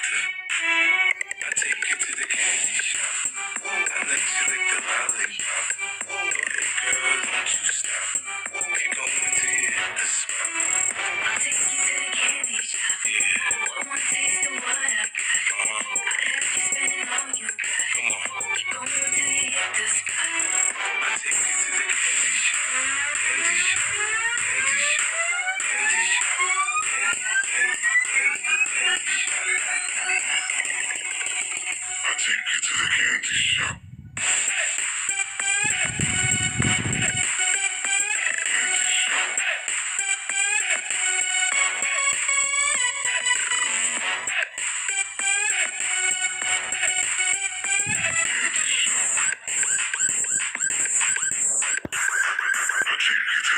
I take you to the candy shop. I let you lick the lollipop. Ahead, girl, don't you stop. Keep going till you hit the spot. I'll take you to the candy shop. Yeah, What one taste of what I got? uh-huh. I'd have you spending all you got. Come on. Keep going till you hit the spot. I take you to the candy shop. Candy shop. Candy shop. Take you to the candy shop. Candy shop. I take you to